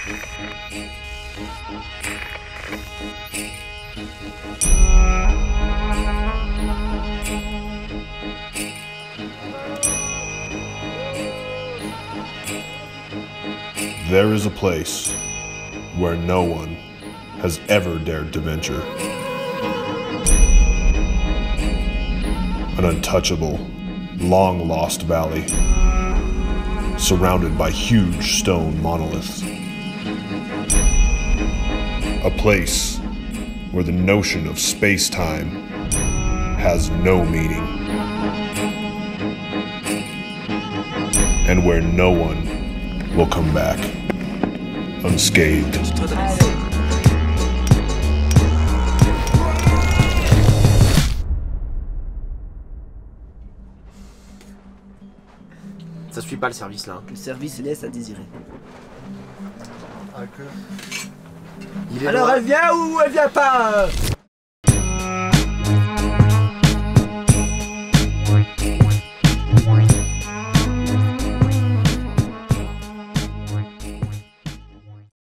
There is a place where no one has ever dared to venture. An untouchable, long lost valley surrounded by huge stone monoliths. A place where the notion of space time has no meaning. And where no one will come back unscathed. Ça suit pas le service là. Le service laisse à désirer. Ah, Il est Alors elle vient ou elle vient pas euh